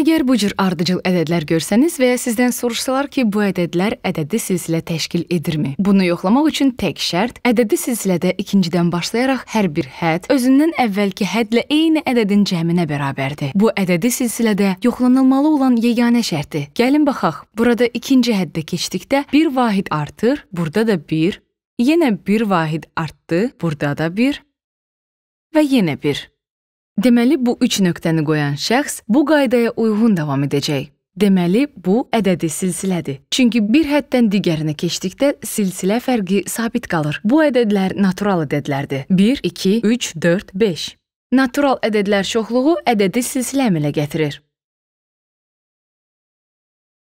Əgər bu cür ardıcıl ədədlər görsəniz və ya sizdən soruşsalar ki, bu ədədlər ədədi silsilə təşkil edirmi? Bunu yoxlamaq üçün tək şərt ədədi silsilədə ikincidən başlayaraq hər bir hədd özündən əvvəlki həddlə eyni ədədin cəminə bərabərdir. Bu ədədi silsilədə yoxlanılmalı olan yeganə şərtdir. Gəlin baxaq. Burada ikinci həddə keçdikdə bir vahid artır, burada da 1, yenə bir vahid artdı, burada da 1 və yenə 1. Deməli, bu üç nöqtəni qoyan şəxs bu qaydaya uyğun davam edəcək. Deməli, bu ədədi silsilədir. Çünki bir həddən digərinə keçdikdə silsilə fərqi sabit qalır. Bu ədədlər natural ədədlərdir. 1, 2, 3, 4, 5. Natural ədədlər çoxluğu ədədi silsilə əmələ gətirir.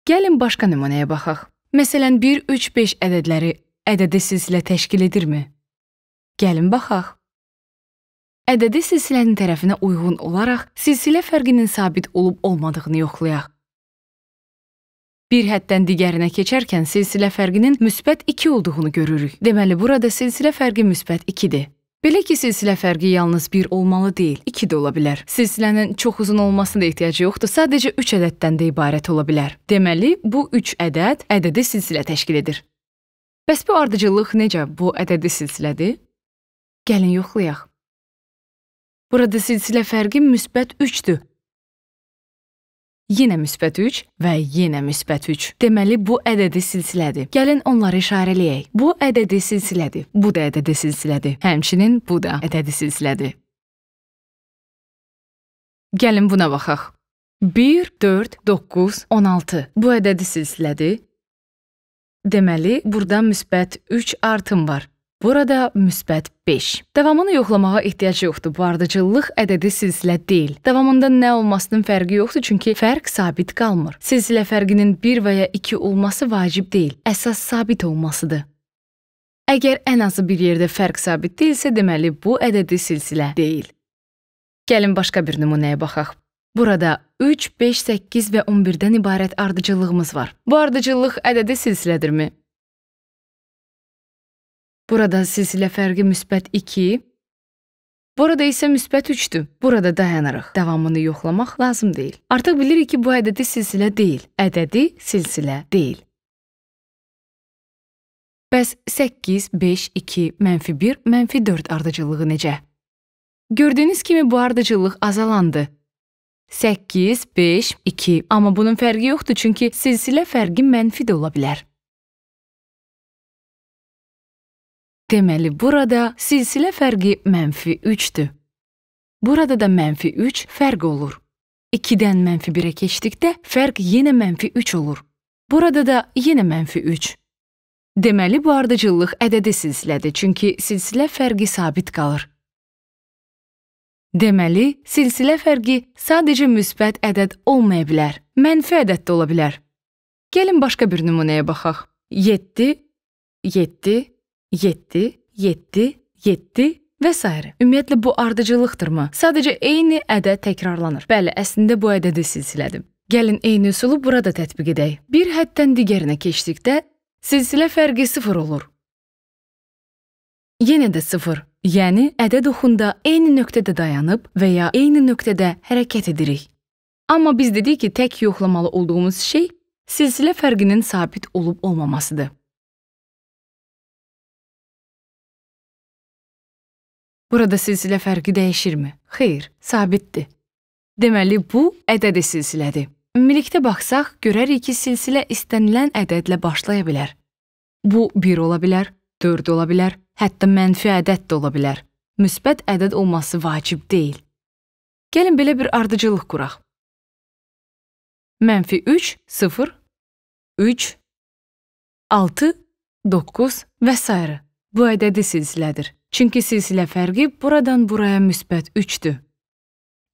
Gəlin başqa nümunəyə baxaq. Məsələn, 1, 3, 5 ədədləri ədədi silsilə təşkil edirmi? Gəlin baxaq. Ədədi silsilənin tərəfinə uyğun olaraq silsilə fərqinin sabit olub-olmadığını yoxlayaq. Bir həddən digərinə keçərkən silsilə fərqinin müsbət 2 olduğunu görürük. Deməli, burada silsilə fərqi müsbət 2-dir. Belə ki, silsilə fərqi yalnız 1 olmalı deyil, 2 də ola bilər. Silsilənin çox uzun olmasına da ehtiyac yoxdur, sadəcə 3 ədəddən də ibarət ola bilər. Deməli, bu 3 ədəd ədədi silsilə təşkil edir. Bəs bu ardıcıllıq necə bu ədədi silsilədir? Gəlin yoxlayaq. Burada silsilə fərqi müsbət 3-dür. Yenə müsbət 3 və yenə müsbət 3. Deməli, bu ədədi silsilədir. Gəlin onları işarələyək. Bu ədədi silsilədir. Bu da ədədi silsilədir. Həmçinin bu da ədədi silsilədir. Gəlin buna baxaq. 1, 4, 9, 16. Bu ədədi silsilədir. Deməli, burada müsbət 3 artım var. Burada müsbət 5. Davamını yoxlamağa ehtiyac yoxdur. Bu ardıcıllıq ədədi silsilə deyil. Davamında nə olmasının fərqi yoxdur, çünki fərq sabit qalmır. Silsilə fərqinin 1 və ya 2 olması vacib deyil, əsas sabit olmasıdır. Əgər ən azı bir yerdə fərq sabit deyilsə, deməli bu ədədi silsilə deyil. Gəlin başqa bir nümunəyə baxaq. Burada 3, 5, 8 və 11-dən ibarət ardıcıllığımız var. Bu ardıcıllıq ədədi silsilədirmi? Burada silsilə fərqi müsbət 2, burada isə müsbət 3-dür. Burada dayanırıq. Davamını yoxlamaq lazım deyil. Artıq bilirik ki, bu ədədi silsilə deyil. Ədədi silsilə deyil. Bəs 8, 5, 2, mənfi 1, mənfi 4 ardıcıllığı necə? Gördüyünüz kimi bu ardıcıllıq azalandı. 8, 5, 2. Amma bunun fərqi yoxdur, çünki silsilə fərqi mənfi də ola bilər. Deməli, burada silsilə fərqi mənfi 3-dür. Burada da mənfi 3 fərq olur. 2-dən mənfi 1-ə keçdikdə fərq yenə mənfi 3 olur. Burada da yenə mənfi 3. Deməli, bu ardıcıllıq ədədi silsilədir, çünki silsilə fərqi sabit qalır. Deməli, silsilə fərqi sadəcə müsbət ədəd olmaya bilər, mənfi ədəd də ola bilər. Gəlin başqa bir nümunəyə baxaq. 7, 7, 7, 7, 7 və s. Ümumiyyətlə bu ardıcıllıqdırmı? Sadəcə eyni ədəd təkrarlanır. Bəli, əslində bu ədədi silsilədir. Gəlin eyni üsulu burada tətbiq edək. Bir həddən digərinə keçdikdə silsilə fərqi 0 olur. Yenə də 0. Yəni ədəd oxunda eyni nöqtədə dayanıb və ya eyni nöqtədə hərəkət edirik. Amma biz dedik ki, tək yoxlamalı olduğumuz şey silsilə fərqinin sabit olub olmamasıdır. Burada silsilə fərqi dəyişirmi? Xeyr, sabitdir. Deməli, bu ədədi silsilədir. Ümumilikdə baxsaq, görərik ki, silsilə istənilən ədədlə başlaya bilər. Bu 1 ola bilər, 4 ola bilər, hətta mənfi ədəd də ola bilər. Müsbət ədəd olması vacib deyil. Gəlin belə bir ardıcıllıq quraq. Mənfi 3, 0, 3, 6, 9 və s. Bu ədədi silsilədir. Çünki silsilə fərqi buradan buraya müsbət 3-dür.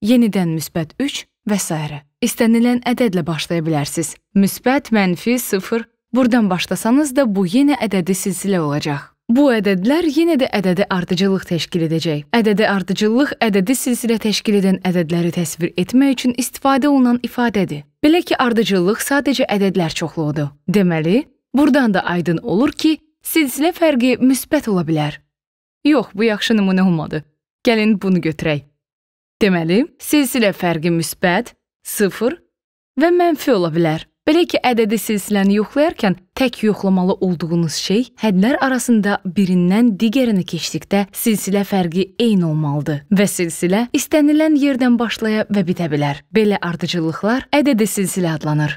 Yenidən müsbət 3 və s. İstənilən ədədlə başlaya bilərsiniz. Müsbət, mənfi, 0. Burdan başlasanız da bu yenə ədədi silsilə olacaq. Bu ədədlər yenə də ədədi ardıcıllıq təşkil edəcək. Ədədi ardıcıllıq ədədi silsilə təşkil edən ədədləri təsvir etmək üçün istifadə olunan ifadədir. Belə ki, ardıcıllıq sadəcə ədədlər çoxluğudur. Deməli, burdan da aydın olur ki, silsilə fərqi müsbət ola bilər. Yox, bu yaxşı nümunə olmadı. Gəlin bunu götürək. Deməli, silsilə fərqi müsbət 0, və mənfi ola bilər. Belə ki, ədədi silsiləni yoxlayarkən tək yoxlamalı olduğunuz şey hədlər arasında birindən digərinə keçdikdə silsilə fərqi eyni olmalıdır və silsilə istənilən yerdən başlaya və bitə bilər. Belə ardıcıllıqlar ədədi silsilə adlanır.